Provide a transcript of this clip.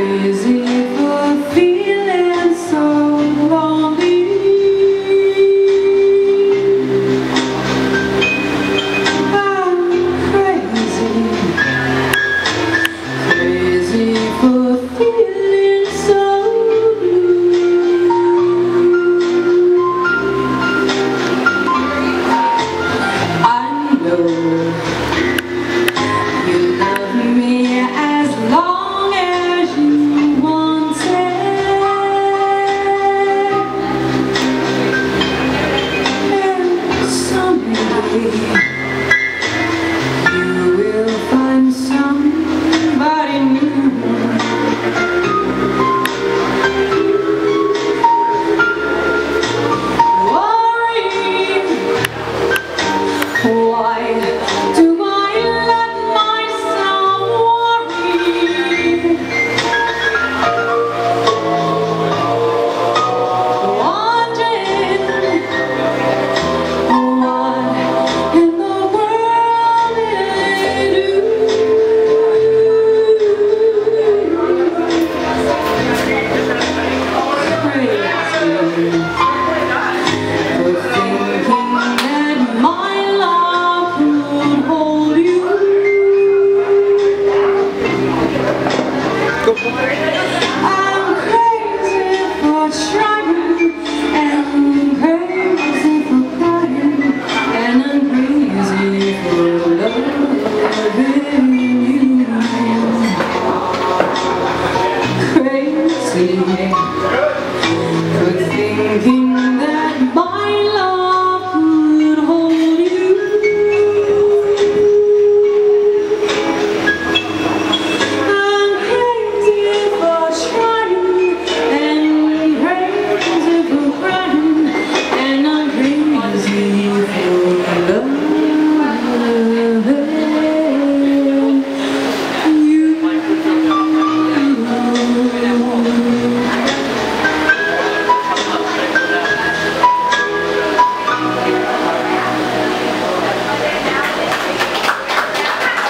crazy Ele